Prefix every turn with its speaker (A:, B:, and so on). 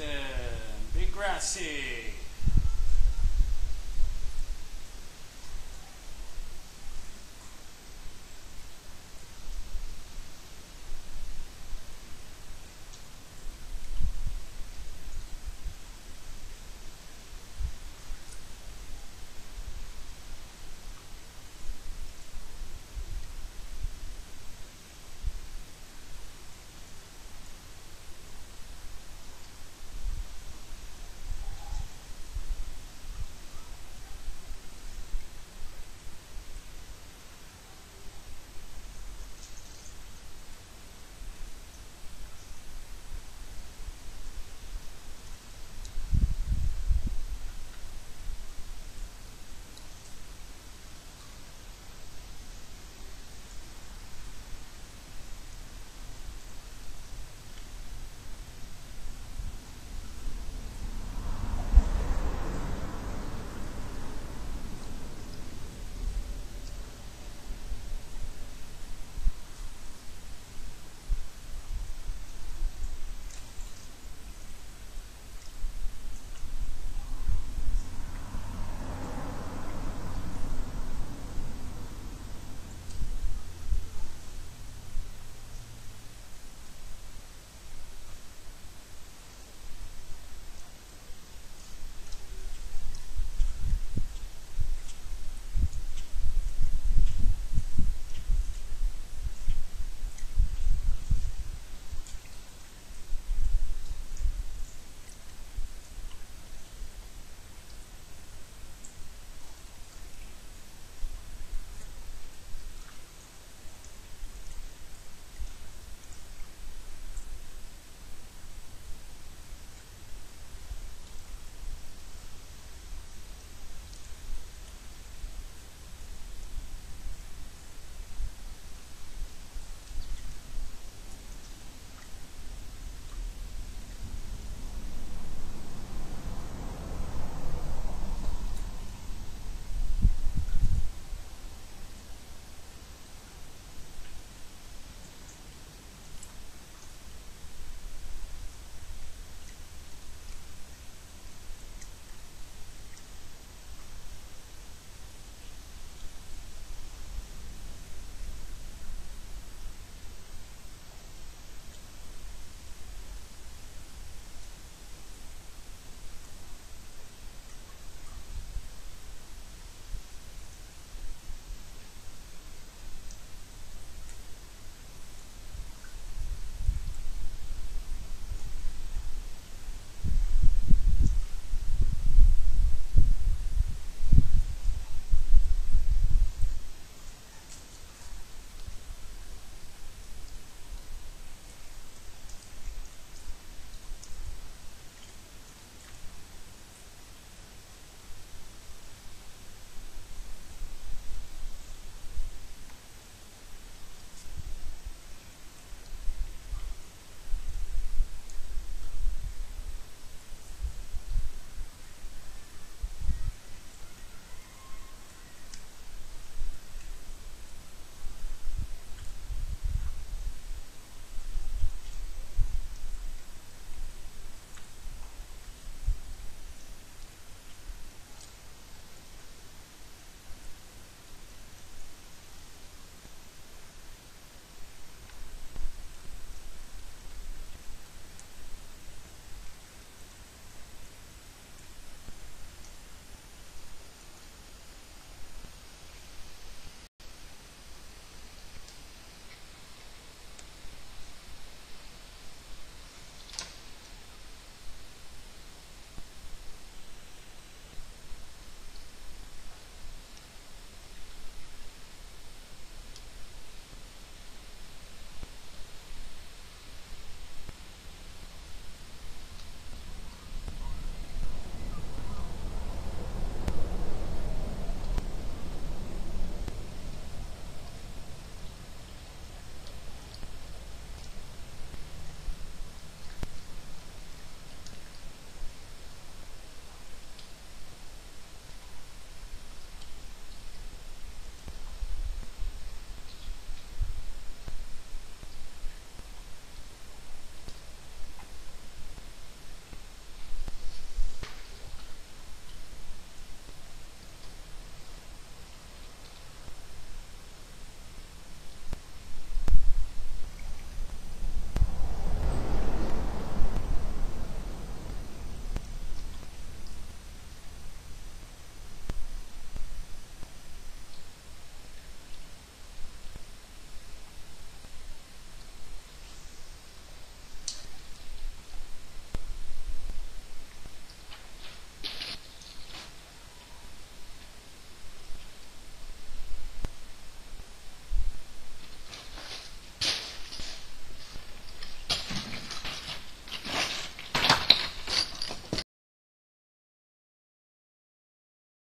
A: Johnson, Big Grassy.